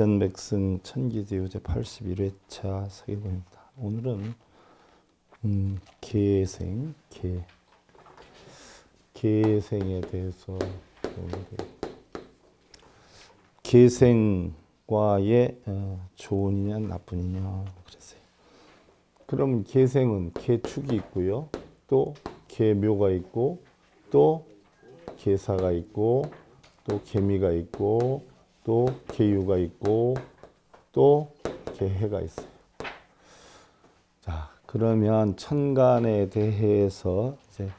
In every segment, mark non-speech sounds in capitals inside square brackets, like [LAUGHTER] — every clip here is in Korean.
백전백승 천기대유제 81회차 서기고입니다. 오늘은 음, 계생, 계, 계생에 대해서 계생과의 어, 좋은이냐 나쁜이냐 그랬어요. 그럼 계생은 계축이 있고요. 또 계묘가 있고 또 계사가 있고 또 개미가 있고 또 개유가 있고 또 개해가 있어요. 자, 그러면 천간에 대해서 이제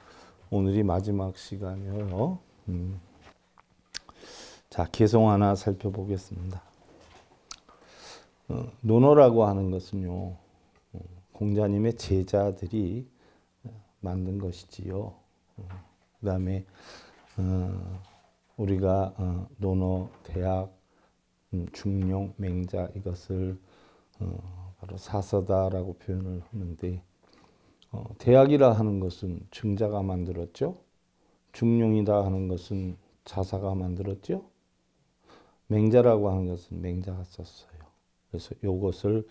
오늘이 마지막 시간이에요. 음. 자, 개송 하나 살펴보겠습니다. 어, 논어라고 하는 것은요, 어, 공자님의 제자들이 만든 것이지요. 어, 그 다음에 어, 우리가 어, 논어, 대학, 음, 중용, 맹자 이것을 어, 바로 사서다라고 표현을 하는데 어, 대학이라 하는 것은 증자가 만들었죠. 중용이다 하는 것은 자사가 만들었죠. 맹자라고 하는 것은 맹자가 썼어요. 그래서 이것을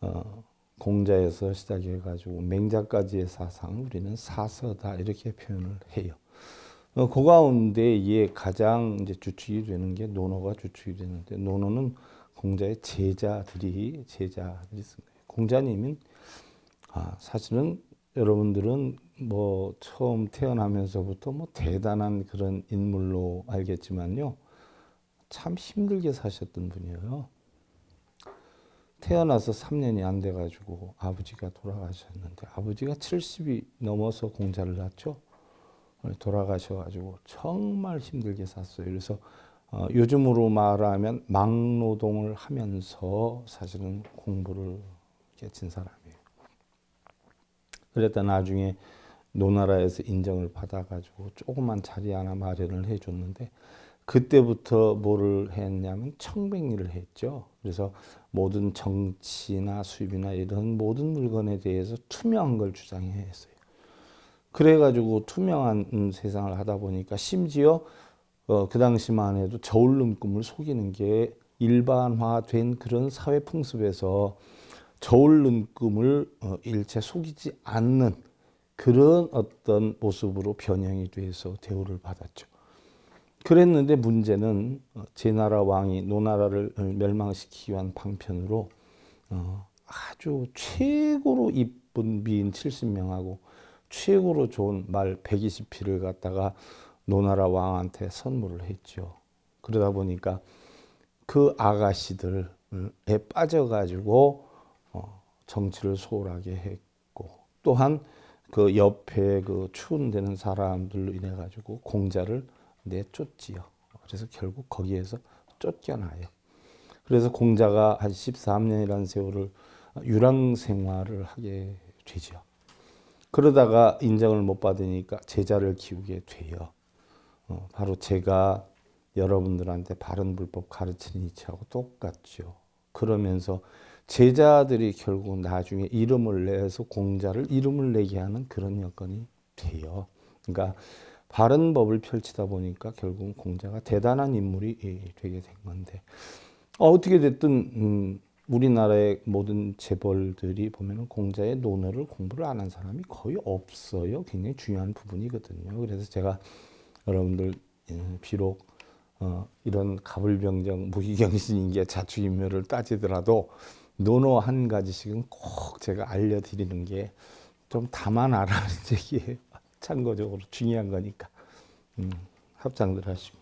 어, 공자에서 시작해 가지고 맹자까지의 사상 우리는 사서다 이렇게 표현을 해요. 어, 그 가운데에 가장 이제 주축이 되는 게 논어가 주축이 되는데 논어는 공자의 제자들이 제자들이 쓴 거예요. 공자님은 아, 사실은 여러분들은 뭐 처음 태어나면서부터 뭐 대단한 그런 인물로 알겠지만요. 참 힘들게 사셨던 분이에요. 태어나서 3년이 안 돼가지고 아버지가 돌아가셨는데 아버지가 70이 넘어서 공자를 낳죠. 돌아가셔가지고 정말 힘들게 샀어요. 그래서 어, 요즘으로 말하면 막노동을 하면서 사실은 공부를 깨친 사람이에요. 그랬다 나중에 노나라에서 인정을 받아가지고 조그만 자리 하나 마련을 해줬는데 그때부터 뭐를 했냐면 청백리를 했죠. 그래서 모든 정치나 수입이나 이런 모든 물건에 대해서 투명한 걸 주장했어요. 그래가지고 투명한 세상을 하다 보니까 심지어 어, 그 당시만 해도 저울름 꿈을 속이는 게 일반화된 그런 사회 풍습에서 저울름 꿈을 어, 일체 속이지 않는 그런 어떤 모습으로 변형이 돼서 대우를 받았죠. 그랬는데 문제는 어, 제나라 왕이 노나라를 멸망시키기 위한 방편으로 어, 아주 최고로 이쁜 미인 70명하고 최고로 좋은 말 120피를 갖다가 노나라 왕한테 선물을 했죠. 그러다 보니까 그 아가씨들에 빠져가지고 어, 정치를 소홀하게 했고 또한 그 옆에 그 추운되는 사람들로 인해 가지고 공자를 내쫓지요. 그래서 결국 거기에서 쫓겨나요. 그래서 공자가 한 13년이라는 세월을 유랑 생활을 하게 되죠. 그러다가 인정을 못 받으니까 제자를 키우게 돼요. 어, 바로 제가 여러분들한테 바른 불법 가르치는 이치하고 똑같죠. 그러면서 제자들이 결국 나중에 이름을 내서 공자를 이름을 내게 하는 그런 여건이 돼요. 그러니까 바른 법을 펼치다 보니까 결국은 공자가 대단한 인물이 되게 된 건데 어, 떻게 됐든 음, 우리나라의 모든 재벌들이 보면은 공자의 논어를 공부를 안 한 사람이 거의 없어요. 굉장히 중요한 부분이거든요. 그래서 제가 여러분들 예, 비록 어, 이런 가불병정 무기경신 인계 자축인묘를 따지더라도 논어 한 가지씩은 꼭 제가 알려드리는 게좀 알아는 [LAUGHS] 얘기예요. 참고적으로 중요한 거니까 음, 합장들 하시고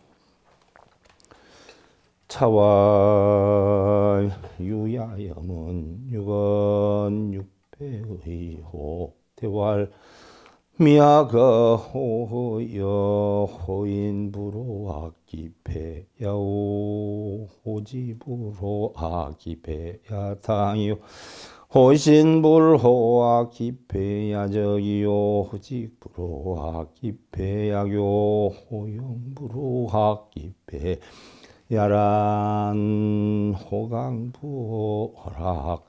차와 유야염은 육언 육배의 호 대활 미아가 호여 호인부로 아기패 야오 호지부로 아기패 야탕이요. 호신불호아 기패야적이요. 호직부로 아기패야교 호영부로 아기패 야란 호강부 오락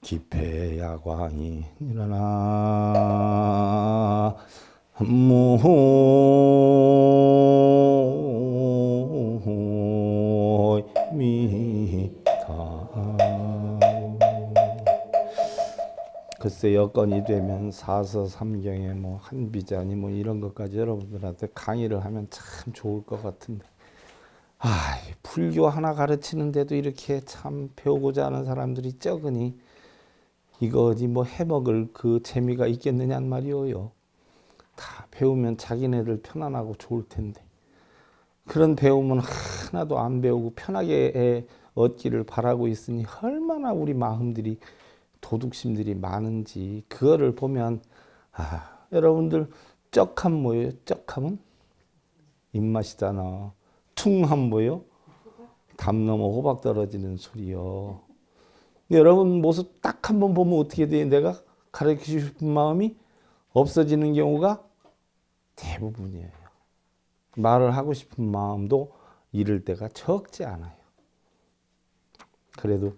기패야광이 일어나 무미다 글쎄 여건이 되면 사서 삼경에 뭐 한비자니 뭐 이런 것까지 여러분들한테 강의를 하면 참 좋을 것 같은데 아 불교 하나 가르치는데도 이렇게 참 배우고자 하는 사람들이 적으니 이거 어디 뭐 해먹을 그 재미가 있겠느냔 말이오요. 다 배우면 자기네들 편안하고 좋을 텐데 그런 배움은 하나도 안 배우고 편하게 얻기를 바라고 있으니 얼마나 우리 마음들이 도둑심들이 많은지 그거를 보면 아 여러분들 쩍함 뭐예요? 쩍함은 입맛이잖아. 퉁함 뭐예요? 담 넘어 호박 떨어지는 소리요. 여러분 모습 딱 한 번 보면 어떻게 돼? 내가 가르치고 싶은 마음이 없어지는 경우가 대부분이에요. 말을 하고 싶은 마음도 이를 때가 적지 않아요. 그래도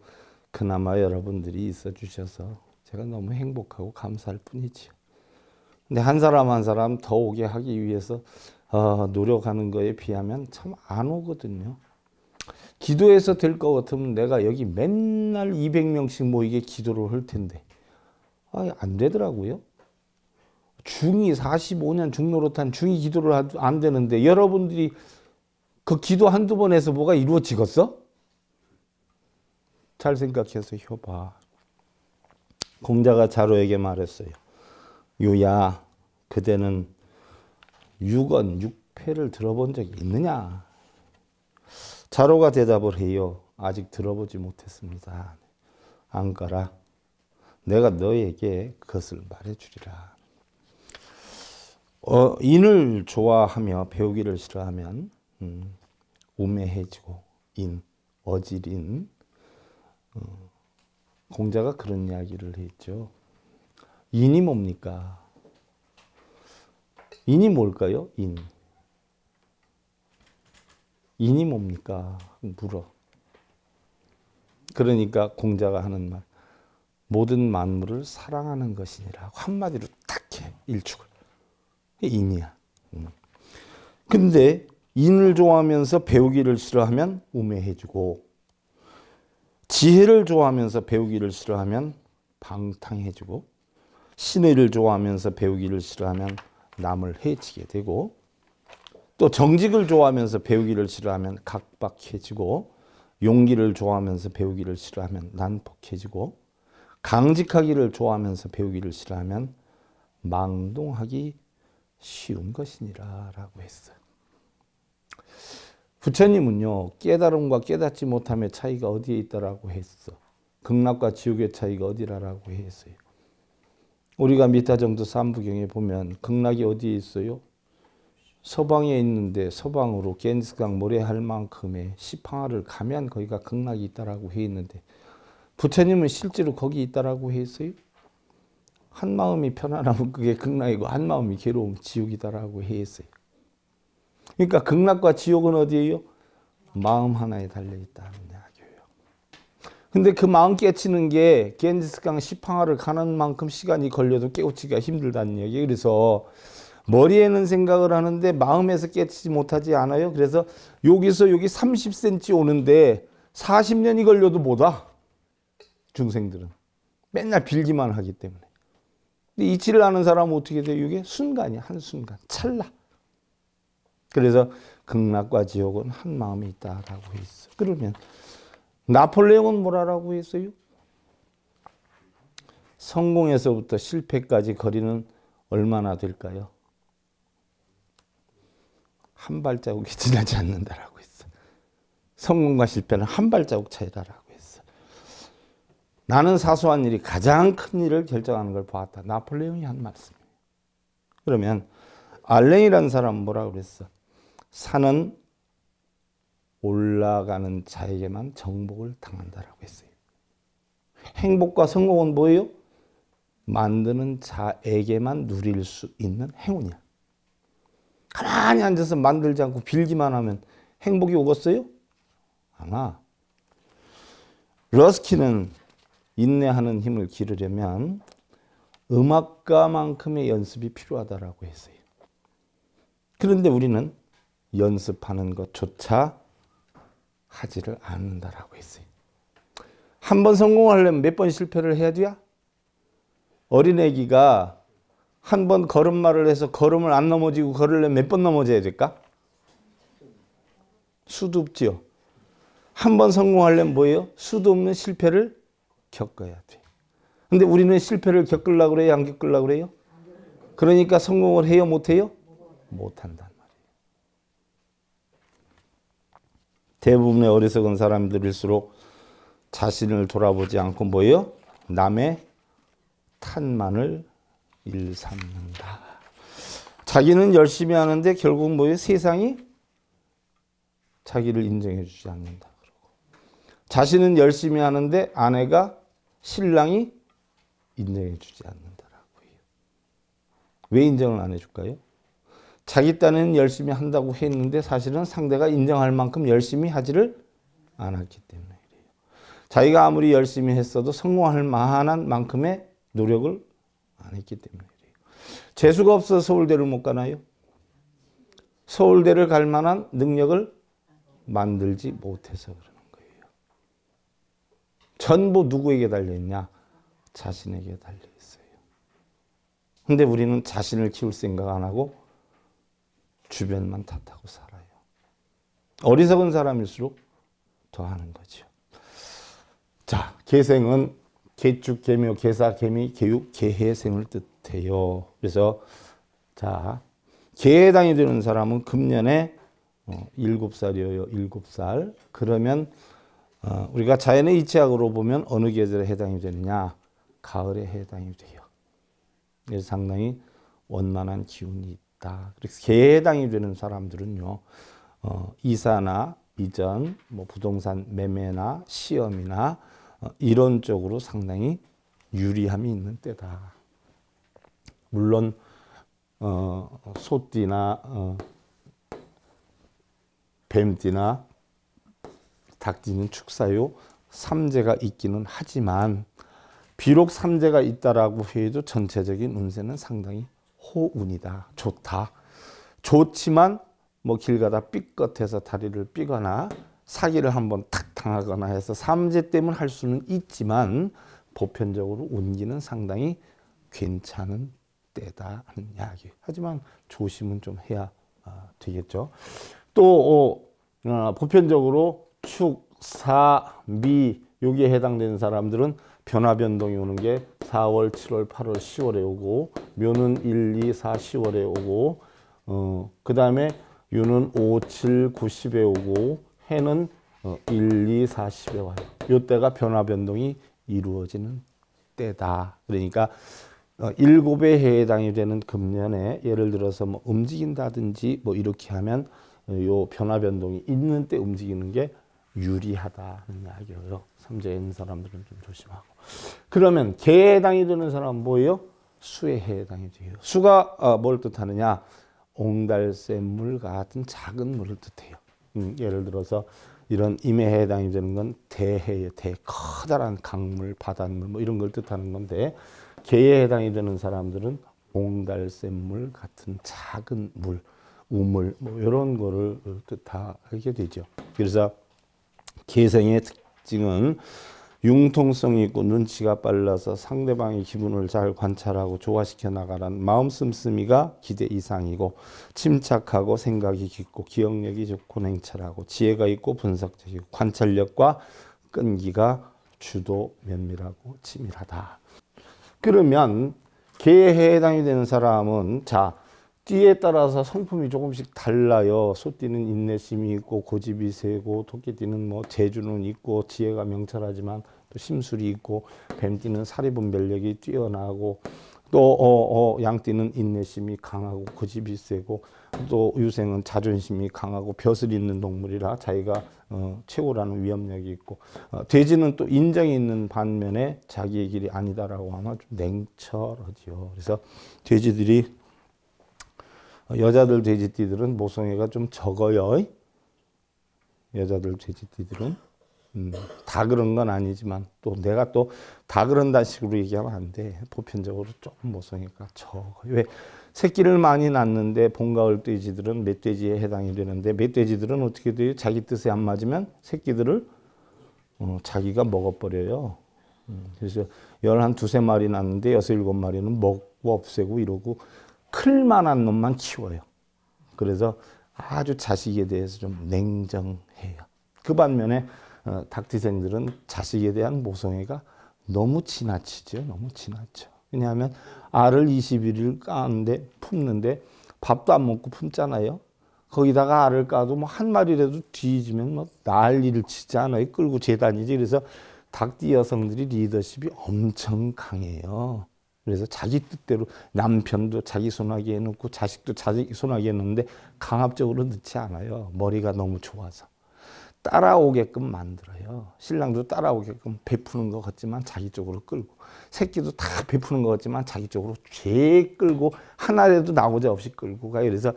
그나마 여러분들이 있어 주셔서 제가 너무 행복하고 감사할 뿐이지요. 근데 한 사람 한 사람 더 오게 하기 위해서 어, 노력하는 거에 비하면 참 안 오거든요. 기도해서 될 것 같으면 내가 여기 맨날 200명씩 모이게 기도를 할 텐데 아, 안 되더라고요. 중이 45년 중노릇한 중이 기도를 안 되는데 여러분들이 그 기도 한두 번 해서 뭐가 이루어지겠어? 잘 생각해서 효봐. 공자가 자로에게 말했어요. 유야, 그대는 육언, 육패를 들어본 적이 있느냐? 자로가 대답을 해요. 아직 들어보지 못했습니다. 안가라. 내가 너에게 그것을 말해주리라. 어, 인을 좋아하며 배우기를 싫어하면 음, 우매해지고 인, 어질인 어, 공자가 그런 이야기를 했죠. 인이 뭡니까? 인이 뭘까요? 인. 인이 뭡니까? 물어. 그러니까 공자가 하는 말. 모든 만물을 사랑하는 것이니라. 한마디로 딱 해. 일축을. 인이야. 음. 근데 인을 좋아하면서 배우기를 싫어하면 우매해지고 지혜를 좋아하면서 배우기를 싫어하면 방탕해지고 신의를 좋아하면서 배우기를 싫어하면 남을 해치게 되고 또 정직을 좋아하면서 배우기를 싫어하면 각박해지고 용기를 좋아하면서 배우기를 싫어하면 난폭해지고 강직하기를 좋아하면서 배우기를 싫어하면 망동하기 쉬운 것이니라 라고 했어요. 부처님은요 깨달음과 깨닫지 못함의 차이가 어디에 있다라고 했어. 극락과 지옥의 차이가 어디라라고 했어요. 우리가 미타정도 삼부경에 보면 극락이 어디에 있어요? 서방에 있는데 서방으로 겐스강 모래할 만큼의 시팡아를 가면 거기가 극락이 있다라고 해 있는데 부처님은 실제로 거기 있다라고 했어요. 한 마음이 편안하면 그게 극락이고 한 마음이 괴로우면 지옥이다라고 했어요. 그러니까 극락과 지옥은 어디예요? 마음 하나에 달려 이야기예요. 근데 그 마음 깨치는 게 겐지스강 시팡아를 가는 만큼 시간이 걸려도 깨우치기가 힘들다는 얘기. 그래서 머리에는 생각을 하는데 마음에서 깨치지 못하지 않아요. 그래서 여기서 여기 30cm 오는데 40년이 걸려도 못 와. 중생들은. 맨날 빌기만 하기 때문에. 근데 이치를 아는 사람은 어떻게 돼요? 이게 순간이야. 한순간. 찰나. 그래서 극락과 지옥은 한 마음에 있다라고 했어. 그러면 나폴레옹은 뭐라고 했어요? 성공에서부터 실패까지 거리는 얼마나 될까요? 한 발자국이 [LAUGHS] 지나지 않는다라고 했어. 성공과 실패는 한 발자국 차이다라고 했어. 나는 사소한 일이 가장 큰 일을 결정하는 걸 보았다. 나폴레옹이 한 말씀이에요. 그러면 알렌이라는 사람은 뭐라고 그랬어? 산은 올라가는 자에게만 정복을 당한다라고 했어요. 행복과 성공은 뭐예요? 만드는 자에게만 누릴 수 있는 행운이야. 가만히 앉아서 만들지 않고 빌기만 하면 행복이 오겠어요? 안 와. 러스키는 인내하는 힘을 기르려면 음악가만큼의 연습이 필요하다라고 했어요. 그런데 우리는 연습하는 것조차 하지를 않는다라고 했어요. 한 번 성공하려면 몇 번 실패를 해야 돼요? 어린애기가 한 번 걸음마를 해서 걸음을 안 넘어지고 걸으려면 몇 번 넘어져야 될까? 수도 없지요. 한 번 성공하려면 뭐예요? 수도 없는 실패를 겪어야 돼. 근데 우리는 실패를 겪으려고 그래요? 안 겪으려고 그래요? 그러니까 성공을 해요? 못 해요? 못 한단 말이에요. 대부분의 어리석은 사람들일수록 자신을 돌아보지 않고 뭐예요? 남의 탓만을 일삼는다. 자기는 열심히 하는데 결국 뭐예요? 세상이 자기를 인정해 주지 않는다. 자신은 열심히 하는데 아내가 신랑이 인정해 주지 않는다라고 해요. 왜 인정을 안 해줄까요? 자기 딴에는 열심히 한다고 했는데 사실은 상대가 인정할 만큼 열심히 하지를 않았기 때문에 그래요. 자기가 아무리 열심히 했어도 성공할 만한 만큼의 노력을 안 했기 때문에 그래요. 재수가 없어서 서울대를 못 가나요? 서울대를 갈 만한 능력을 만들지 못해서 그러는 거예요. 전부 누구에게 달려있냐? 자신에게 달려있어요. 근데 우리는 자신을 키울 생각 안 하고 주변만 탓하고 살아요. 어리석은 사람일수록 더 하는 거죠. 자, 개생은 개축, 개묘, 개사, 개미, 개육, 개해생을 뜻해요. 그래서 자, 개해당이 되는 사람은 금년에 어, 7살이에요. 7살. 그러면 어, 우리가 자연의 이치학으로 보면 어느 계절에 해당이 되느냐? 가을에 해당이 돼요. 그래서 상당히 원만한 기운이 있다. 그래서 개에 해당이 되는 사람들은요, 어, 이사나 이전, 뭐 부동산 매매나 시험이나 어, 이런 쪽으로 상당히 유리함이 있는 때다. 물론 어, 소띠나 어, 뱀띠나 닭띠는 축사요 삼재가 있기는 하지만 비록 삼재가 있다라고 해도 전체적인 운세는 상당히 호운이다. 좋다. 좋지만 뭐 길 가다 삐끗해서 다리를 삐거나 사기를 한번 탁 당하거나 해서 삼재 때문에 할 수는 있지만 보편적으로 운기는 상당히 괜찮은 때다 하는 이야기. 하지만 조심은 좀 해야 아, 되겠죠. 또 어, 어, 보편적으로 축, 사, 미 여기에 해당되는 사람들은 변화 변동이 오는 게 4월, 7월, 8월, 10월에 오고 묘는 1, 2, 4, 10월에 오고 어, 그 다음에 유는 5, 7, 9, 10에 오고 해는 어, 1, 2, 4, 10에 와요. 요때가 변화 변동이 이루어지는 때다. 그러니까 어, 일곱의 해당이 되는 금년에 예를 들어서 뭐 움직인다든지 뭐 이렇게 하면 요 변화 변동이 있는 때 움직이는 게 유리하다는 이야기예요. 있는 사람들은 좀 조심하고. 그러면 개에 해당이 되는 사람은 뭐예요? 수에 해당이 돼요. 수가 어, 뭘 뜻하느냐? 옹달샘물 같은 작은 물을 뜻해요. 음, 예를 들어서 이런 임해에 해당이 되는 건 대해의 대, 커다란 강물, 바닷물 뭐 이런 걸 뜻하는 건데 개에 해당이 되는 사람들은 옹달샘물 같은 작은 물, 우물 뭐 이런 거를 뜻하게 되죠. 그래서 개생의 특징은 융통성이 있고 눈치가 빨라서 상대방의 기분을 잘 관찰하고 조화시켜 나가라는 마음 씀씀이가 기대 이상이고 침착하고 생각이 깊고 기억력이 좋고 냉철하고 지혜가 있고 분석적이고 관찰력과 끈기가 주도 면밀하고 치밀하다. 그러면 개에 해당이 되는 사람은 자 띠에 따라서 성품이 조금씩 달라요. 소띠는 인내심이 있고 고집이 세고 토끼띠는 뭐 재주는 있고 지혜가 명철하지만 또 심술이 있고 뱀띠는 사리분별력이 뛰어나고 또 어, 어, 양띠는 인내심이 강하고 고집이 세고 또 유생은 자존심이 강하고 벼슬 있는 동물이라 자기가 어, 최고라는 위험력이 있고 어, 돼지는 또 인정이 있는 반면에 자기의 길이 아니다라고 하면 좀 냉철하지요. 그래서 돼지들이 여자들 돼지띠들은 모성애가 좀 적어요. 여자들 돼지띠들은 음, 다 그런 건 아니지만 또 내가 또 다 그런다 식으로 얘기하면 안 돼. 보편적으로 조금 모성애가 적어요. 왜 새끼를 많이 낳는데 봄가을 돼지들은 멧돼지에 해당이 되는데 멧돼지들은 어떻게 돼요? 자기 뜻에 안 맞으면 새끼들을 어, 자기가 먹어버려요. 음, 그래서 열한 두세 마리 낳는데 여섯 일곱 마리는 먹고 없애고 이러고 클 만한 놈만 키워요. 그래서 아주 자식에 대해서 좀 냉정해요. 그 반면에 어, 닭띠생들은 자식에 대한 모성애가 너무 지나치죠. 너무 지나쳐. 왜냐하면 알을 21일 까는데 품는데 밥도 안 먹고 품잖아요. 거기다가 알을 까도 뭐 한 마리라도 뒤지면 뭐 난리를 치지 않아요. 끌고 재단이지. 그래서 닭띠 여성들이 리더십이 엄청 강해요. 그래서 자기 뜻대로 남편도 자기 손아귀에 넣고 자식도 자기 손아귀에 넣는데 강압적으로 넣지 않아요. 머리가 너무 좋아서. 따라오게끔 만들어요. 신랑도 따라오게끔 베푸는 것 같지만 자기 쪽으로 끌고 새끼도 다 베푸는 것 같지만 자기 쪽으로 죄 끌고 하나라도 나오자 없이 끌고 가요. 그래서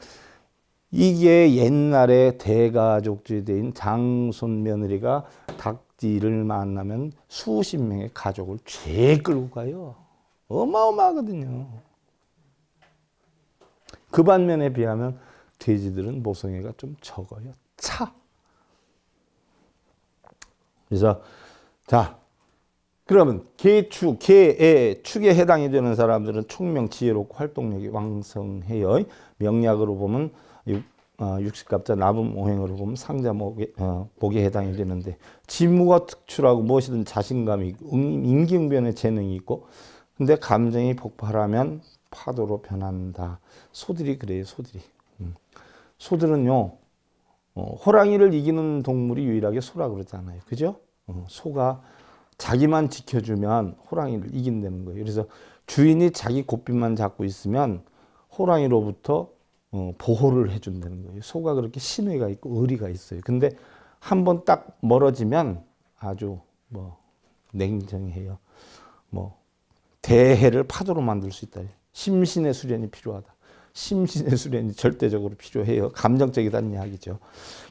이게 옛날에 대가족주의인 장손 며느리가 닭띠를 만나면 수십 명의 가족을 죄 끌고 가요. 어마어마하거든요. 그 반면에 비하면 돼지들은 모성애가 좀 적어요. 차. 그래서 자 그러면 개축, 개의 축에 해당이 되는 사람들은 총명 지혜롭고 활동력이 왕성해요. 명약으로 보면 육, 어, 육식갑자 나무 오행으로 보면 상자 목에, 어, 목에 해당이 되는데 지무가 특출하고 무엇이든 자신감이 임기응변의 재능이 있고 근데 감정이 폭발하면 파도로 변한다. 소들이 그래요. 소들이. 음. 소들은요. 어, 호랑이를 이기는 동물이 유일하게 소라 그러잖아요. 그죠? 어, 소가 자기만 지켜주면 호랑이를 이긴다는 거예요. 그래서 주인이 자기 고삐만 잡고 있으면 호랑이로부터 어, 보호를 해준다는 거예요. 소가 그렇게 신뢰가 있고 의리가 있어요. 근데 한 번 딱 멀어지면 아주 뭐 냉정해요. 뭐 대해를 파도로 만들 수 있다. 심신의 수련이 필요하다. 심신의 수련이 절대적으로 필요해요. 감정적이다는 이야기죠.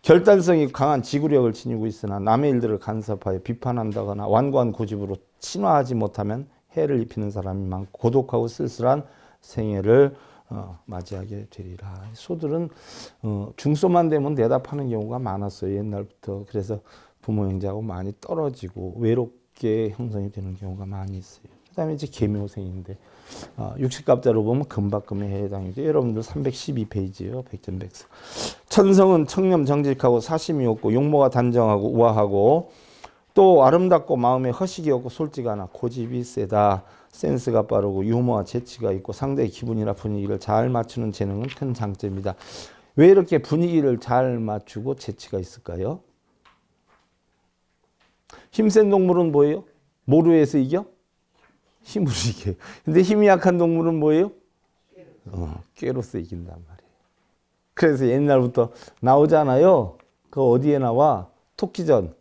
결단성이 강한 지구력을 지니고 있으나 남의 일들을 간섭하여 비판한다거나 완고한 고집으로 친화하지 못하면 해를 입히는 사람이 많고 고독하고 쓸쓸한 생애를 어, 맞이하게 되리라. 소들은 어, 중소만 되면 대답하는 경우가 많았어요. 옛날부터. 그래서 부모 형제하고 많이 떨어지고 외롭게 형성이 되는 경우가 많이 있어요. 그 다음에 이제 개묘생인데 어, 육식갑자로 보면 금박금에 해당이죠. 여러분들 312페이지요. 백전백서. 천성은 청렴 정직하고 사심이 없고 용모가 단정하고 우아하고 또 아름답고 마음에 허식이 없고 솔직하나 고집이 세다. 센스가 빠르고 유머와 재치가 있고 상대의 기분이나 분위기를 잘 맞추는 재능은 큰 장점이다. 왜 이렇게 분위기를 잘 맞추고 재치가 있을까요? 힘센 동물은 뭐예요? 모루에서 이겨? 힘으로 이겨요. 근데 힘이 약한 동물은 뭐예요? 어, 꾀로서 이긴단 말이에요. 그래서 옛날부터 나오잖아요. 그 어디에 나와? 토끼전.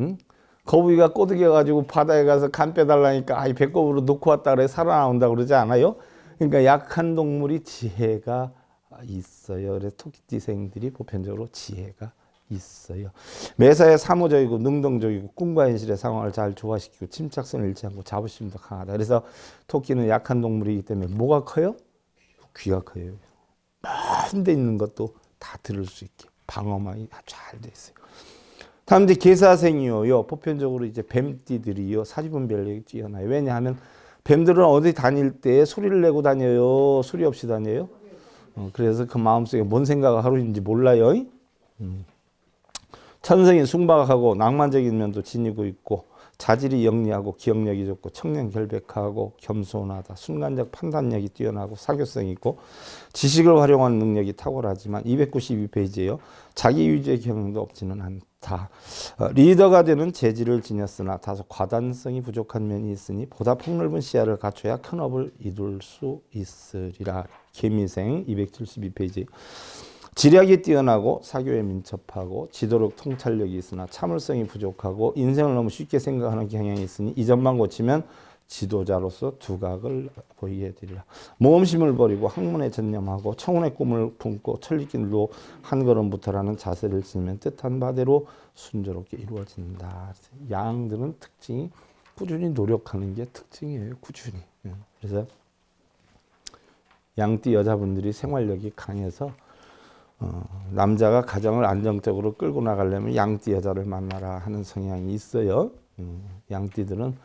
응? 거북이가 꼬드겨 가지고 바다에 가서 간 빼달라니까 아이 배꼽으로 놓고 왔다 그래 살아나온다 그러지 않아요? 그러니까 약한 동물이 지혜가 있어요. 그래서 토끼띠생들이 보편적으로 지혜가 있어요. 매사에 사무적이고 능동적이고 꿈과 현실의 상황을 잘 조화시키고 침착성을 잃지 않고 자부심도 강하다. 그래서 토끼는 약한 동물이기 때문에 뭐가 커요? 귀가 커요. 먼데 있는 것도 다 들을 수 있게 방어망이 잘 돼 있어요. 다음 이제 개사생이요. 보편적으로 이제 뱀띠들이요. 사지분별력이 뛰어나요. 왜냐하면 뱀들은 어디 다닐 때 소리를 내고 다녀요. 소리 없이 다녀요. 어, 그래서 그 마음속에 뭔 생각을 하루인지 몰라요. 음. 천성이 순박하고 낭만적인 면도 지니고 있고 자질이 영리하고 기억력이 좋고 청년 결백하고 겸손하다. 순간적 판단력이 뛰어나고 사교성이 있고 지식을 활용하는 능력이 탁월하지만 292페이지에요. 자기 유지의 경험도 없지는 않다. 어, 리더가 되는 재질을 지녔으나 다소 과단성이 부족한 면이 있으니 보다 폭넓은 시야를 갖춰야 큰 업을 이룰 수 있으리라. 개미생 272페이지. 지략이 뛰어나고 사교에 민첩하고 지도력 통찰력이 있으나 참을성이 부족하고 인생을 너무 쉽게 생각하는 경향이 있으니 이 점만 고치면 지도자로서 두각을 보이게 되리라. 모험심을 버리고 학문에 전념하고 청운의 꿈을 품고 천리길로 한 걸음부터라는 자세를 지니면 뜻한 바대로 순조롭게 이루어진다. 양들은 특징이 꾸준히 노력하는 게 특징이에요. 꾸준히. 예. 그래서 양띠 여자분들이 생활력이 강해서 어, 남자가 가정을 안정적으로 끌고 나가려면 양띠 여자를 만나라 하는 성향이 있어요. 음, 양띠들은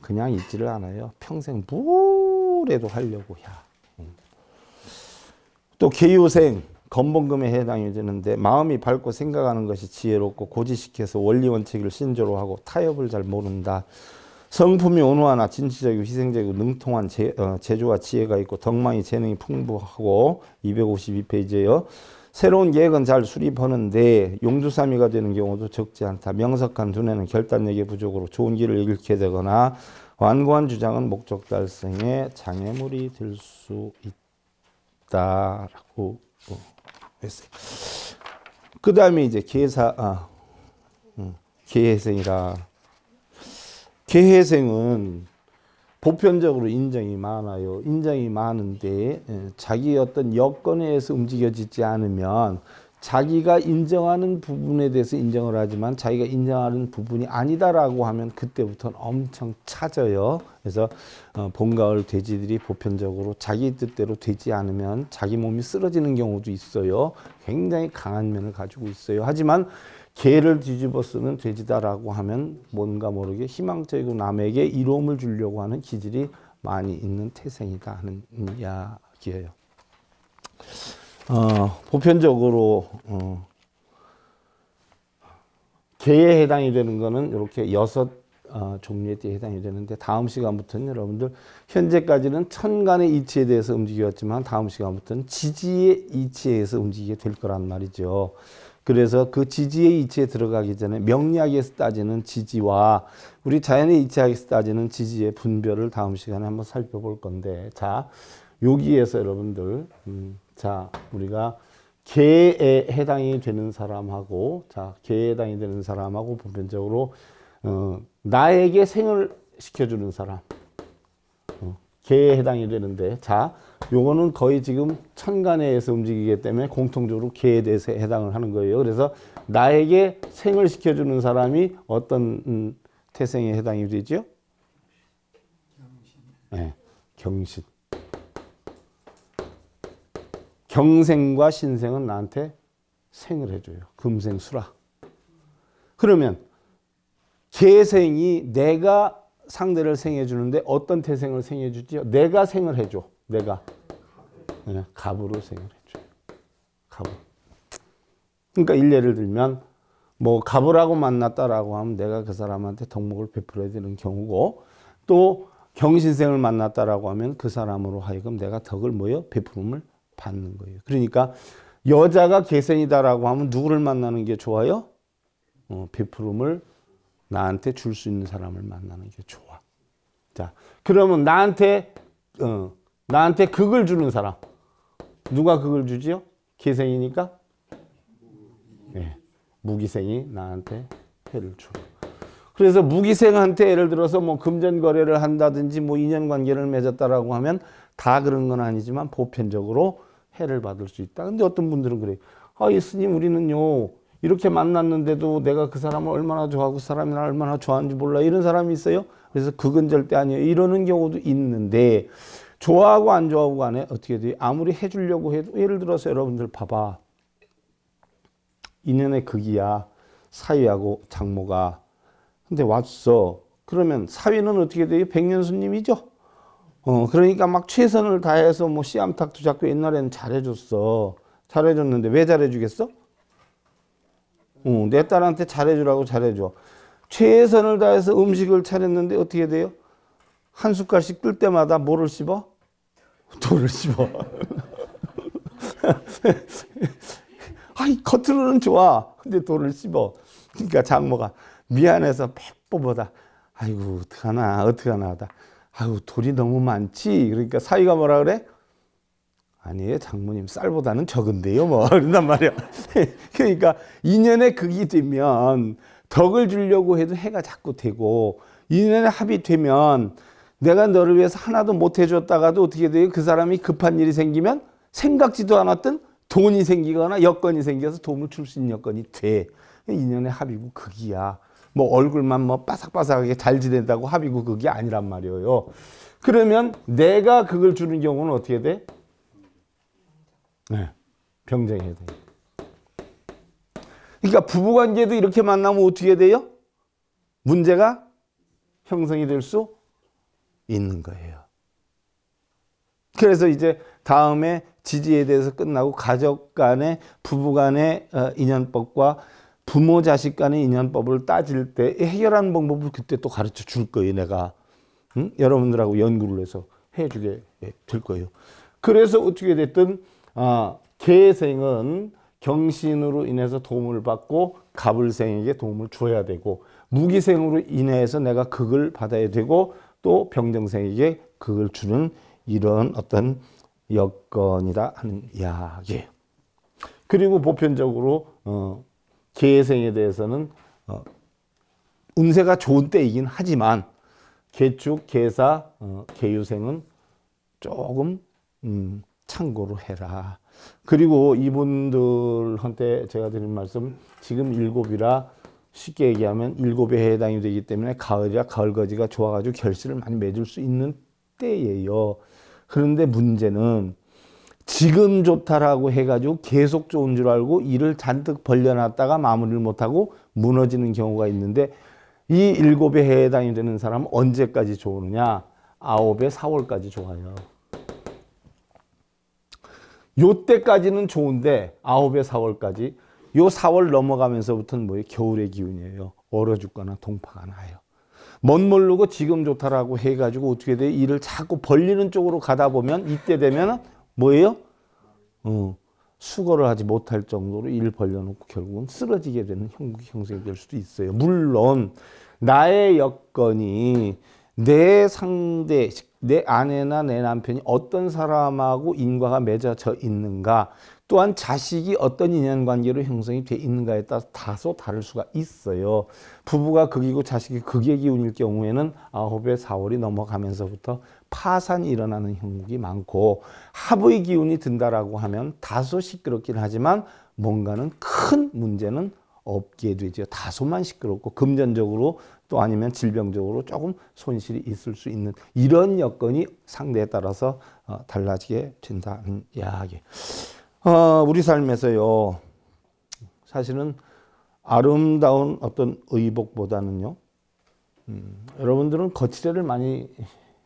그냥 있지를 않아요. 평생 뭐래도 하려고 야. 음. 또 개유생 건봉금에 해당이 되는데 마음이 밝고 생각하는 것이 지혜롭고 고지식해서 원리 원칙을 신조로 하고 타협을 잘 모른다. 성품이 온화하나 진취적이고 희생적이고 능통한 재, 어, 재주와 지혜가 있고 덕망이 재능이 풍부하고 252페이지에요. 새로운 계획은 잘 수립하는데 용두사미가 되는 경우도 적지 않다. 명석한 두뇌는 결단력의 부족으로 좋은 길을 잃게 되거나 완고한 주장은 목적 달성에 장애물이 될 수 있다라고 했어요. 그 다음에 이제 계사, 아, 음, 계생이라. 계생은 보편적으로 인정이 많아요. 인정이 많은데 예, 자기 어떤 여건에 의해서 움직여지지 않으면 자기가 인정하는 부분에 대해서 인정을 하지만 자기가 인정하는 부분이 아니다라고 하면 그때부터는 엄청 차져요. 그래서 어, 봄가을 돼지들이 보편적으로 자기 뜻대로 되지 않으면 자기 몸이 쓰러지는 경우도 있어요. 굉장히 강한 면을 가지고 있어요. 하지만 개를 뒤집어 쓰는 돼지다라고 하면 뭔가 모르게 희망적이고 남에게 이로움을 주려고 하는 기질이 많이 있는 태생이다 하는 이야기예요. 어, 보편적으로 어, 개에 해당이 되는 거는 이렇게 여섯 어, 종류에 해당이 되는데 다음 시간부터는 여러분들 현재까지는 천간의 이치에 대해서 움직였지만 다음 시간부터는 지지의 이치에 의해서 움직이게 될 거란 말이죠. 그래서 그 지지의 이치에 들어가기 전에 명리학에서 따지는 지지와 우리 자연의 이치학에서 따지는 지지의 분별을 다음 시간에 한번 살펴볼 건데 자 여기에서 여러분들 음, 자 우리가 개에 해당이 되는 사람하고 자 개에 해당이 되는 사람하고 보편적으로 어, 나에게 생을 시켜주는 사람 어, 개에 해당이 되는데 자 요거는 거의 지금 천간에서 움직이기 때문에 공통적으로 개에 대해서 해당을 하는 거예요. 그래서 나에게 생을 시켜주는 사람이 어떤 음, 태생에 해당이 되죠? 네, 경신. 경생과 신생은 나한테 생을 해줘요. 금생수라. 그러면 개생이 내가 상대를 생해주는데 어떤 태생을 생해주지요? 내가 생을 해줘. 내가 네, 갑으로 생을 해줘요. 갑. 그러니까 일례를 들면 뭐 갑을하고 만났다라고 하면 내가 그 사람한테 덕목을 베풀어야 되는 경우고 또 경신생을 만났다라고 하면 그 사람으로 하여금 내가 덕을 뭐요? 베풀음을 받는 거예요. 그러니까 여자가 개생이다라고 하면 누구를 만나는 게 좋아요? 어, 베풀음을 나한테 줄 수 있는 사람을 만나는 게 좋아. 자, 그러면 나한테 어, 나한테 극을 주는 사람. 누가 극을 주지요? 개생이니까? 네. 무기생이 나한테 해를 줘. 그래서 무기생한테 예를 들어서 뭐 금전 거래를 한다든지 뭐 인연 관계를 맺었다라고 하면 다 그런 건 아니지만 보편적으로 해를 받을 수 있다. 근데 어떤 분들은 그래요. 아, 예수님 우리는요. 이렇게 만났는데도 내가 그 사람을 얼마나 좋아하고 그 사람이 나 얼마나 좋아하는지 몰라. 이런 사람이 있어요. 그래서 그건 절대 아니에요. 이러는 경우도 있는데 좋아하고 안 좋아하고 간에 어떻게 돼? 아무리 해주려고 해도 예를 들어서 여러분들 봐봐. 인연의 극이야. 사위하고 장모가. 근데 왔어. 그러면 사위는 어떻게 돼요? 백년수님이죠? 어, 그러니까 막 최선을 다해서 뭐 씨암탉도 잡고 옛날에는 잘해줬어. 잘해줬는데 왜 잘해주겠어? 어, 내 딸한테 잘해주라고 잘해줘. 최선을 다해서 음식을 차렸는데 어떻게 돼요? 한 숟갈씩 뜰 때마다 뭐를 씹어? 돌을 씹어. [LAUGHS] 아이, 겉으로는 좋아. 근데 돌을 씹어. 그러니까 장모가 미안해서 백보보다 아이고, 어떡하나, 어떡하나 하다. 아유, 돌이 너무 많지. 그러니까 사위가 뭐라 그래? 아니에요, 장모님. 쌀보다는 적은데요, 뭐. [LAUGHS] 그런단 말이야. [LAUGHS] 그러니까 인연의 극이 되면 덕을 주려고 해도 해가 자꾸 되고, 인연의 합이 되면 내가 너를 위해서 하나도 못 해줬다가도 어떻게 돼요? 그 사람이 급한 일이 생기면 생각지도 않았던 돈이 생기거나 여건이 생겨서 도움을 줄 수 있는 여건이 돼. 인연의 합이고 극이야. 뭐 얼굴만 뭐 바삭바삭하게 잘 지낸다고 합이고 그게 아니란 말이에요. 그러면 내가 그걸 주는 경우는 어떻게 돼? 네, 병쟁해야 돼. 그러니까 부부관계도 이렇게 만나면 어떻게 돼요? 문제가 형성이 될 수 있는 거예요. 그래서 이제 다음에 지지에 대해서 끝나고 가족 간의 부부 간의 어, 인연법과 부모 자식 간의 인연법을 따질 때 해결하는 방법을 그때 또 가르쳐 줄 거예요, 내가. 응? 여러분들하고 연구를 해서 해주게 될 거예요. 그래서 어떻게 됐든 아, 개생은 경신으로 인해서 도움을 받고 갑을생에게 도움을 줘야 되고 무기생으로 인해서 내가 극을 받아야 되고 또 병정생에게 극을 주는 이런 어떤 여건이다 하는 이야기예요. 그리고 보편적으로 어, 개생에 대해서는 어, 운세가 좋은 때이긴 하지만 개축, 개사, 어, 개유생은 조금 음, 참고로 해라. 그리고 이분들한테 제가 드린 말씀 지금 일곱이라 쉽게 얘기하면 일곱에 해당이 되기 때문에 가을이라 가을거지가 좋아가지고 결실을 많이 맺을 수 있는 때예요. 그런데 문제는 지금 좋다라고 해가지고 계속 좋은 줄 알고 일을 잔뜩 벌려놨다가 마무리를 못하고 무너지는 경우가 있는데 이 일곱에 해당이 되는 사람은 언제까지 좋으느냐? 아홉에 4월까지 좋아요. 요 때까지는 좋은데 아홉에 4월까지 요 4월 넘어가면서부터는 뭐예요? 겨울의 기운이에요. 얼어 죽거나 동파가 나요. 멋 모르고 지금 좋다라고 해가지고 어떻게 돼? 일을 자꾸 벌리는 쪽으로 가다 보면 이때 되면 뭐예요? 어, 수거를 하지 못할 정도로 일 벌려놓고 결국은 쓰러지게 되는 형국이 형성될 수도 있어요. 물론 나의 여건이 내 상대, 내 아내나 내 남편이 어떤 사람하고 인과가 맺어져 있는가 또한 자식이 어떤 인연관계로 형성이 돼 있는가에 따라서 다소 다를 수가 있어요. 부부가 극이고 자식이 극의 기운일 경우에는 아홉에 4월이 넘어가면서부터 파산이 일어나는 형국이 많고 합의 기운이 든다라고 하면 다소 시끄럽긴 하지만 뭔가는 큰 문제는 없게 되죠. 다소만 시끄럽고 금전적으로 또 아니면 질병적으로 조금 손실이 있을 수 있는 이런 여건이 상대에 따라서 어, 달라지게 된다는 이야기. 어, 우리 삶에서요, 사실은 아름다운 어떤 의복보다는요, 음, 여러분들은 거치대를 많이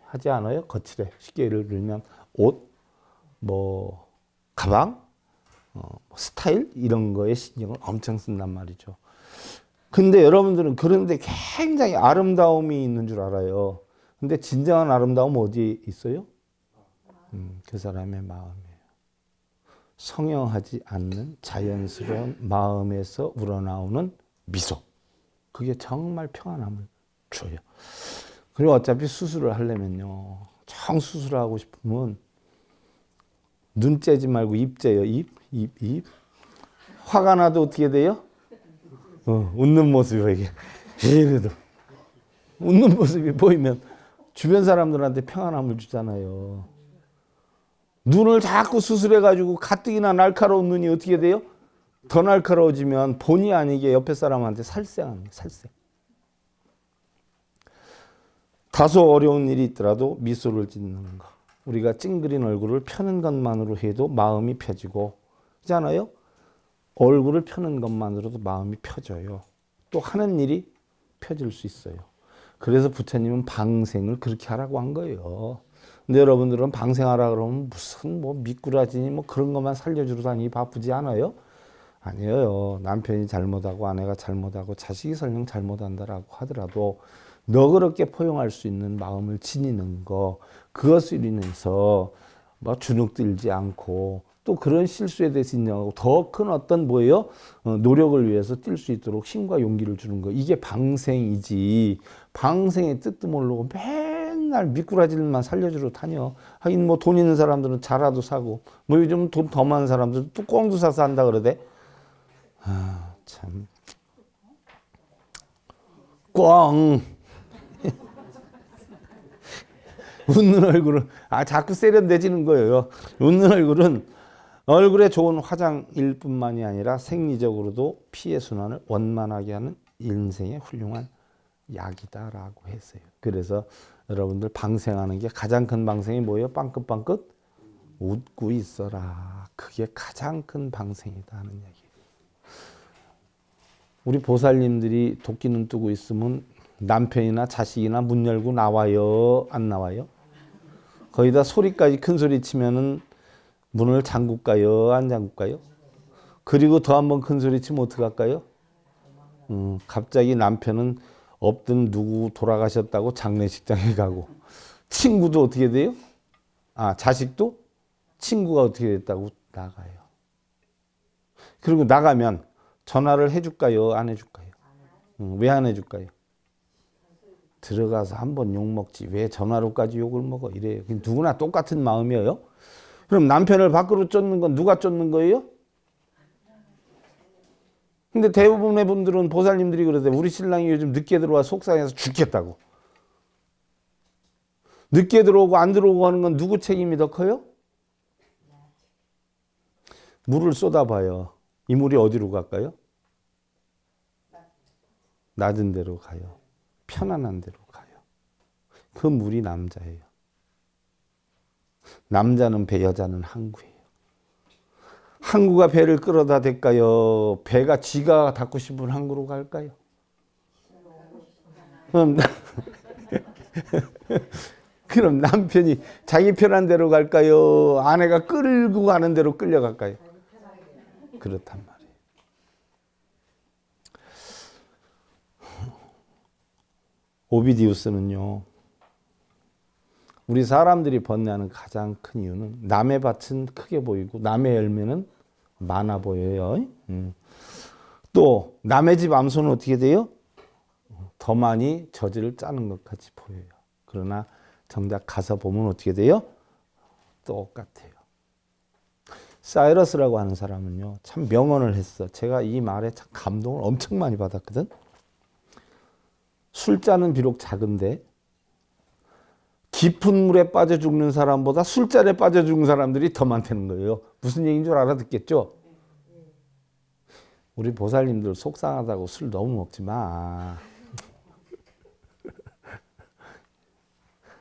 하지 않아요? 거치대. 쉽게 예를 들면 옷, 뭐 가방, 어, 스타일 이런 거에 신경을 엄청 쓴단 말이죠. 근데 여러분들은 그런데 굉장히 아름다움이 있는 줄 알아요. 근데 진정한 아름다움 어디에 있어요? 음, 그 사람의 마음에. 성형하지 않는 자연스러운 마음에서 우러나오는 미소. 그게 정말 평안함을 줘요. 그리고 어차피 수술을 하려면요. 정 수술하고 싶으면 눈 째지 말고 입 째요. 입, 입, 입. 화가 나도 어떻게 돼요? 어, 웃는 모습이 이게. 이래도. 웃는 모습이 보이면 주변 사람들한테 평안함을 주잖아요. 눈을 자꾸 수술해가지고 가뜩이나 날카로운 눈이 어떻게 돼요? 더 날카로워지면 본의 아니게 옆에 사람한테 거예요. 살생. 다소 어려운 일이 있더라도 미소를 짓는 거. 우리가 찡그린 얼굴을 펴는 것만으로 해도 마음이 펴지고 그잖아요. 얼굴을 펴는 것만으로도 마음이 펴져요. 또 하는 일이 펴질 수 있어요. 그래서 부처님은 방생을 그렇게 하라고 한 거예요. 근데 여러분들은 방생하라 그러면 무슨 뭐 미꾸라지니 뭐 그런 것만 살려주러 다니기 바쁘지 않아요? 아니에요. 남편이 잘못하고 아내가 잘못하고 자식이 설령 잘못한다라고 하더라도 너그럽게 포용할 수 있는 마음을 지니는 거 그것을 인해서 뭐 주눅 들지 않고 또 그런 실수에 대해서 인정하고 더 큰 어떤 뭐예요? 어, 노력을 위해서 뛸 수 있도록 힘과 용기를 주는 거. 이게 방생이지. 방생의 뜻도 모르고 맨날 미꾸라지만 살려주러 다녀. 하긴 뭐 돈 있는 사람들은 자라도 사고, 뭐 요즘 돈 더 많은 사람들은 뚜껑도 사서 한다 그러대. 아, 참. 꽝. [LAUGHS] 웃는 얼굴은, 아, 자꾸 세련돼지는 거예요. 웃는 얼굴은 얼굴에 좋은 화장일 뿐만이 아니라 생리적으로도 피해 순환을 원만하게 하는 인생의 훌륭한 약이다라고 했어요. 그래서 여러분들 방생하는 게 가장 큰 방생이 뭐예요? 빵긋빵긋 웃고 있어라. 그게 가장 큰 방생이다 하는 얘기예요. 우리 보살님들이 도끼 눈 뜨고 있으면 남편이나 자식이나 문 열고 나와요? 안 나와요? 거기다 소리까지 큰 소리 치면은 문을 잠글까요? 안 잠글까요? 그리고 더 한번 큰 소리 치면 어떡할까요? 음, 갑자기 남편은 없던 누구 돌아가셨다고 장례식장에 가고 친구도 어떻게 돼요? 아 자식도 친구가 어떻게 됐다고 나가요. 그리고 나가면 전화를 해줄까요? 안 해줄까요? 음, 왜안 해줄까요? 들어가서 한 번 욕 먹지 왜 전화로까지 욕을 먹어 이래요. 누구나 똑같은 마음이에요. 그럼 남편을 밖으로 쫓는 건 누가 쫓는 거예요? 근데 대부분의 분들은 보살님들이 그러세요. 우리 신랑이 요즘 늦게 들어와 속상해서 죽겠다고. 늦게 들어오고 안 들어오고 하는 건 누구 책임이 더 커요? 물을 쏟아봐요. 이 물이 어디로 갈까요? 낮은 데로 가요. 편안한 데로 가요. 그 물이 남자예요. 남자는 배, 여자는 항구예요. 항구가 배를 끌어다 댈까요? 배가 지가 닿고 싶은 항구로 갈까요? [LAUGHS] 그럼, 남편이 자기 편한 대로 갈까요? 아내가 끌고 가는 대로 끌려갈까요? 그렇단 말이에요. 오비디우스는요. 우리 사람들이 번뇌하는 가장 큰 이유는 남의 밭은 크게 보이고 남의 열매는 많아 보여요. 음. 또 남의 집 암소는 어떻게 돼요? 더 많이 저지를 짜는 것 같이 보여요. 그러나 정작 가서 보면 어떻게 돼요? 똑같아요. 사이러스라고 하는 사람은요, 참 명언을 했어. 제가 이 말에 참 감동을 엄청 많이 받았거든. 술잔은 비록 작은데 깊은 물에 빠져 죽는 사람보다 술잔에 빠져 죽는 사람들이 더 많다는 거예요. 무슨 얘기인 줄 알아듣겠죠? 우리 보살님들 속상하다고 술 너무 먹지 마.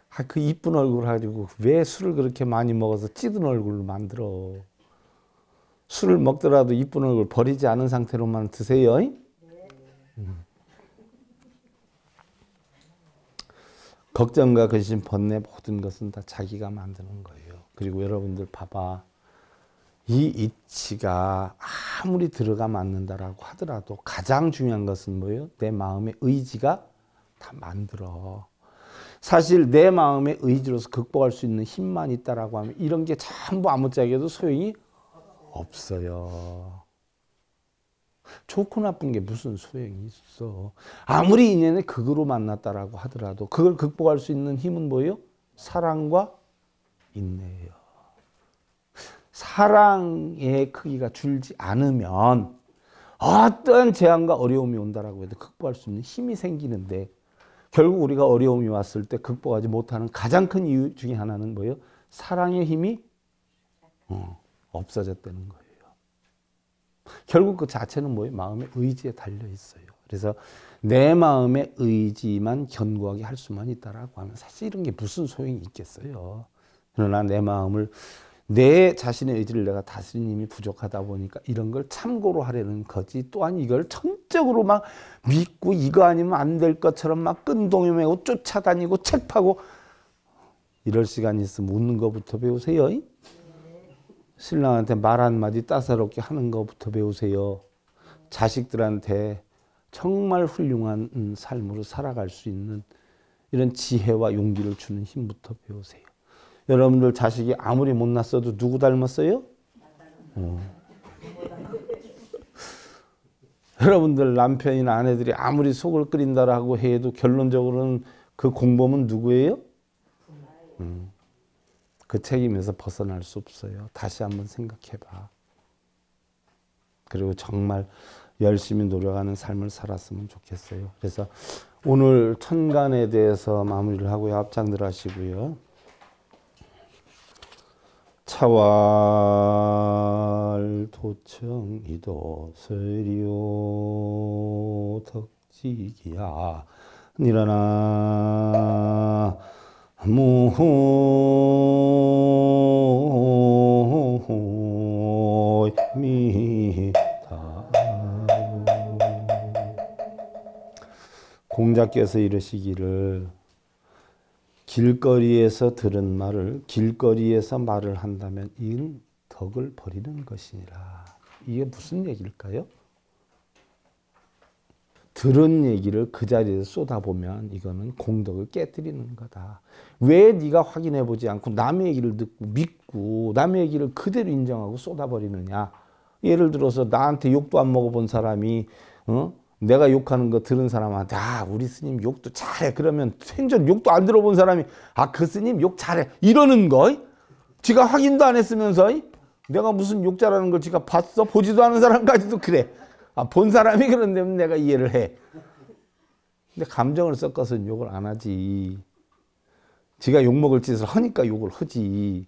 아, 그 이쁜 얼굴 가지고 왜 술을 그렇게 많이 먹어서 찌든 얼굴을 만들어. 술을 먹더라도 이쁜 얼굴 버리지 않은 상태로만 드세요. 음. 걱정과 근심, 번뇌 모든 것은 다 자기가 만드는 거예요. 그리고 여러분들 봐봐. 이 이치가 아무리 들어가 맞는다라고 하더라도 가장 중요한 것은 뭐예요? 내 마음의 의지가 다 만들어. 사실 내 마음의 의지로서 극복할 수 있는 힘만 있다라고 하면 이런 게 전부 아무짝에도 소용이 없어요. 좋고 나쁜 게 무슨 소용이 있어. 아무리 인연의 극으로 만났다라고 하더라도 그걸 극복할 수 있는 힘은 뭐예요? 사랑과 인내예요. 사랑의 크기가 줄지 않으면 어떤 재앙과 어려움이 온다라고 해도 극복할 수 있는 힘이 생기는데 결국 우리가 어려움이 왔을 때 극복하지 못하는 가장 큰 이유 중에 하나는 뭐예요? 사랑의 힘이 어, 없어졌다는 거예요. 결국 그 자체는 뭐예요? 마음의 의지에 달려 있어요. 그래서 내 마음의 의지만 견고하게 할 수만 있다라고 하면 사실 이런 게 무슨 소용이 있겠어요. 그러나 내 마음을 내 자신의 의지를 내가 다스리는 힘이 부족하다 보니까 이런 걸 참고로 하려는 거지 또한 이걸 전적으로 막 믿고 이거 아니면 안 될 것처럼 막 끈동이매고 쫓아다니고 책 파고 이럴 시간이 있으면 웃는 것부터 배우세요. 신랑한테 말 한마디 따사롭게 하는 것부터 배우세요. 자식들한테 정말 훌륭한 음, 삶으로 살아갈 수 있는 이런 지혜와 용기를 주는 힘부터 배우세요. 여러분들 자식이 아무리 못났어도 누구 닮았어요? 어. [LAUGHS] 여러분들 남편이나 아내들이 아무리 속을 끓인다라고 해도 결론적으로는 그 공범은 누구예요? 음. 그 책임에서 벗어날 수 없어요. 다시 한번 생각해봐. 그리고 정말 열심히 노력하는 삶을 살았으면 좋겠어요. 그래서 오늘 천간에 대해서 마무리를 하고요. 합장들 하시고요. 차왈 도청 이도 서리오 덕지기야 니라나 공자 공자께서 이러시기를 길거리에서 들은 말을 길거리에서 말을 한다면 이는 덕을 버리는 것이니라. 이게 무슨 얘기일까요? 들은 얘기를 그 자리에서 쏟아보면 이거는 공덕을 깨뜨리는 거다. 왜 네가 확인해 보지 않고 남의 얘기를 듣고 믿고 남의 얘기를 그대로 인정하고 쏟아버리느냐? 예를 들어서 나한테 욕도 안 먹어본 사람이 어? 내가 욕하는 거 들은 사람한테 아 우리 스님 욕도 잘해 그러면 생전 욕도 안 들어본 사람이 아 그 스님 욕 잘해 이러는 거 지가 확인도 안 했으면서 내가 무슨 욕 잘하는 걸 지가 봤어 보지도 않은 사람까지도 그래 아, 본 사람이 그런데 내가 이해를 해. 근데 감정을 섞어서 욕을 안 하지. 지가 욕먹을 짓을 하니까 욕을 하지.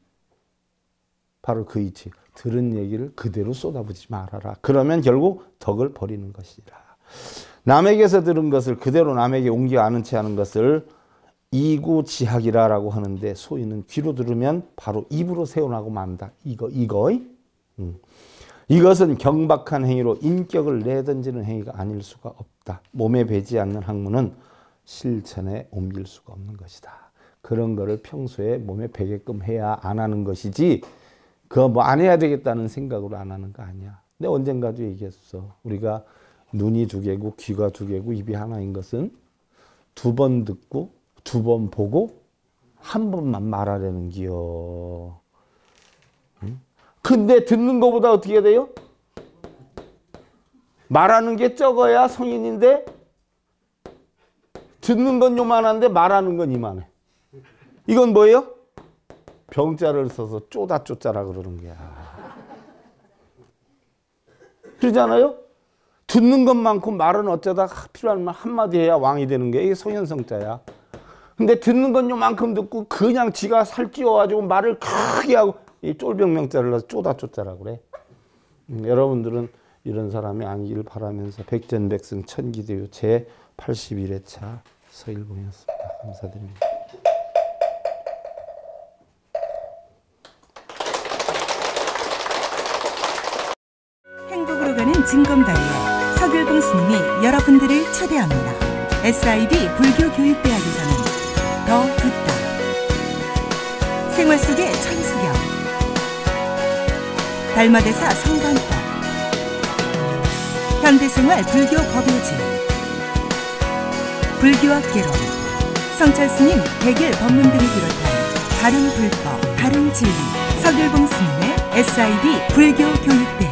바로 그 이치. 들은 얘기를 그대로 쏟아부지 말아라. 그러면 결국 덕을 버리는 것이라. 남에게서 들은 것을 그대로 남에게 옮겨 아는 채 하는 것을 이구지학이라라고 하는데 소위는 귀로 들으면 바로 입으로 세워나고 만다. 이거 이거. 음. 이것은 경박한 행위로 인격을 내던지는 행위가 아닐 수가 없다. 몸에 배지 않는 학문은 실천에 옮길 수가 없는 것이다. 그런 거를 평소에 몸에 배게끔 해야 안 하는 것이지 그거 뭐 안 해야 되겠다는 생각으로 안 하는 거 아니야. 근데 언젠가도 얘기했어. 우리가 눈이 두 개고 귀가 두 개고 입이 하나인 것은 두 번 듣고 두 번 보고 한 번만 말하려는 기요. 응? 근데 듣는 것보다 어떻게 돼요? 말하는 게 적어야 성인인데 듣는 건 요만한데 말하는 건 이만해. 이건 뭐예요? 병자를 써서 쪼다 쪼짜라 그러는 거야. 그러잖아요? 듣는 것만큼 말은 어쩌다 필요한 말 한마디 해야 왕이 되는 게 이게 성현성자야. 근데 듣는 건 요만큼 듣고 그냥 지가 살찌워가지고 말을 크게 하고 이 쫄병명자를 넣어서 쪼다쪼자라고 그래. 음, 여러분들은 이런 사람이 아니기를 바라면서 백전백승 천기대유 제 81회차 서일봉이었습니다. 감사드립니다. SIB 불교교육대학에서는 더 듣다. 생활 속의 천수경. 달마대사 성관법. 현대생활 불교 법요지. 불교학 개론. 성철스님 백일 법문 등을 비롯한 다른 불법, 다른 진리. 서글봉 스님의 SIB 불교 교육대